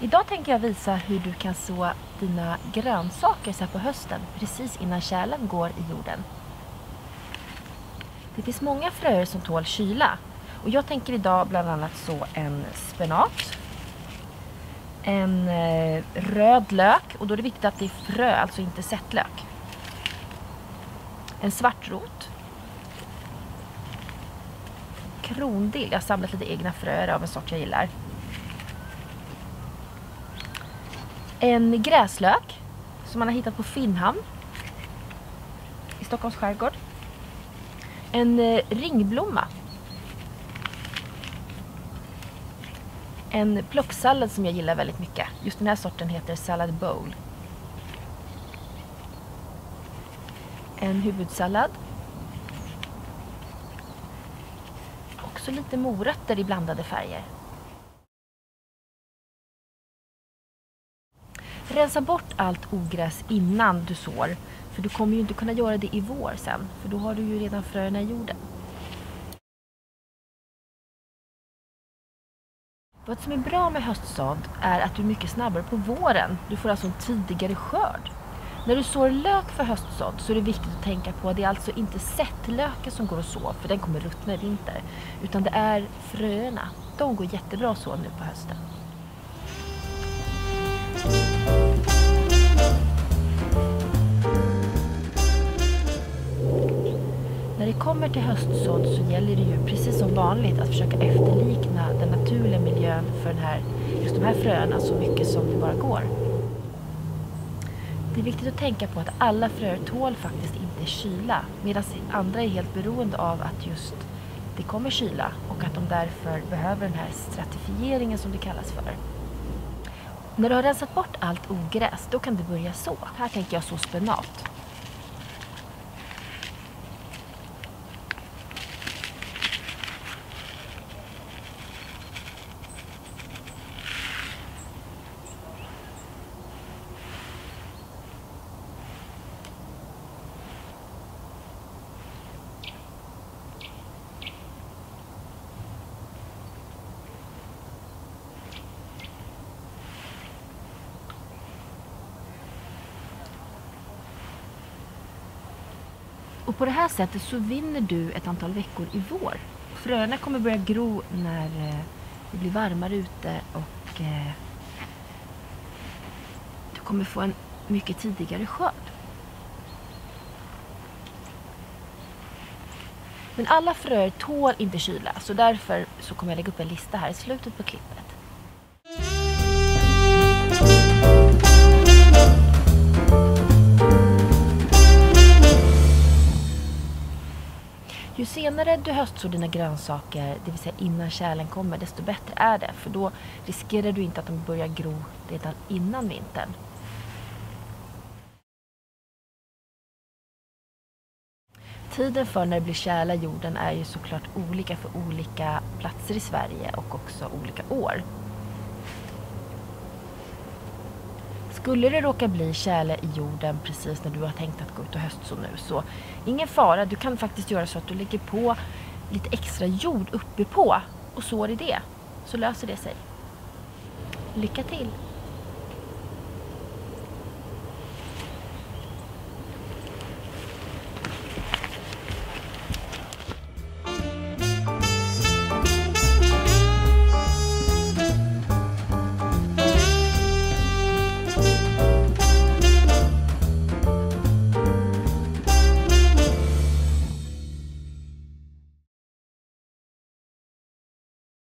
Idag tänker jag visa hur du kan så dina grönsaker så här på hösten precis innan kärlen går i jorden. Det finns många fröer som tål kyla och jag tänker idag bland annat så en spenat, en eh, röd lök och då är det viktigt att det är frö, alltså inte sättlök. En svartrot. Krondill, jag har samlat lite egna fröer av en sort jag gillar. En gräslök som man har hittat på Finnhamn i Stockholms skärgård. En eh, ringblomma. En plocksallad som jag gillar väldigt mycket. Just den här sorten heter Salad Bowl. En huvudsallad. Också lite morötter i blandade färger. Rensa bort allt ogräs innan du sår. För du kommer ju inte kunna göra det i vår sen. För då har du ju redan fröerna i jorden. Vad som är bra med höstsådd är att du är mycket snabbare på våren. Du får alltså en tidigare skörd. När du sår lök för höstsådd så är det viktigt att tänka på att det är alltså inte sättlöken som går att så, för den kommer ruttna i vinter. Utan det är fröerna. De går jättebra att så nu på hösten. Kommer till höstsådd så gäller det ju precis som vanligt att försöka efterlikna den naturliga miljön för den här, just de här fröerna så mycket som det bara går. Det är viktigt att tänka på att alla fröer tål faktiskt inte kyla medan andra är helt beroende av att just det kommer kyla och att de därför behöver den här stratifieringen som det kallas för. När du har rensat bort allt ogräs, då kan du börja så. Här tänker jag så spenat. Och på det här sättet så vinner du ett antal veckor i vår. Fröna kommer börja gro när eh, det blir varmare ute och eh, du kommer få en mycket tidigare skörd. Men alla fröer tål inte kyla så därför så kommer jag lägga upp en lista här i slutet på klippet. Senare du höstsår dina grönsaker, det vill säga innan kärlen kommer, desto bättre är det. För då riskerar du inte att de börjar gro redan innan vintern. Tiden för när det blir tjäla i jorden är ju såklart olika för olika platser i Sverige och också olika år. Skulle det råka bli tjäle i jorden precis när du har tänkt att gå ut och höstså nu så ingen fara, du kan faktiskt göra så att du lägger på lite extra jord uppe på och sår i det. Så löser det sig. Lycka till!